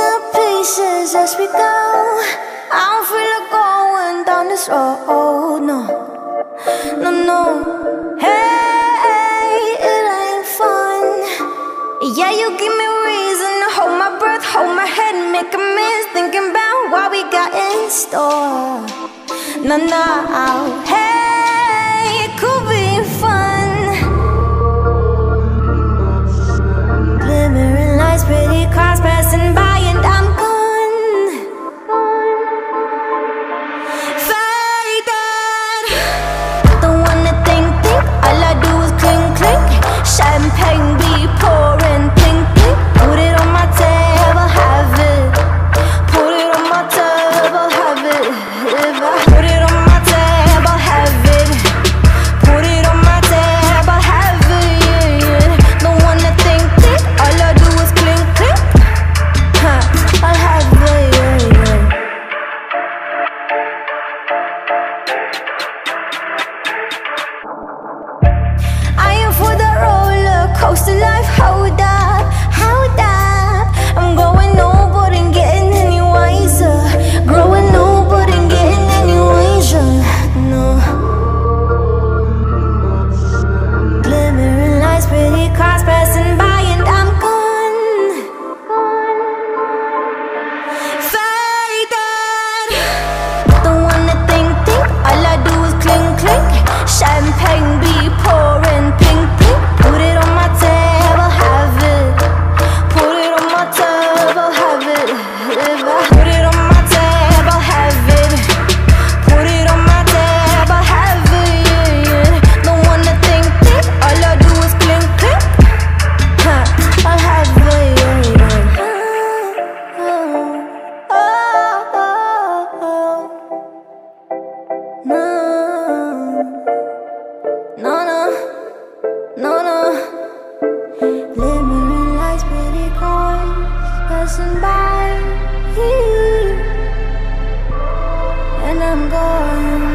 to pieces as we go. I don't feel like going down this road, no, no, no. Hey, it ain't fun. Yeah, you give me reason to hold my breath, hold my head, make amends, thinking about what we got in store. No, no, hey, it could be fun. passing by, and I'm gone.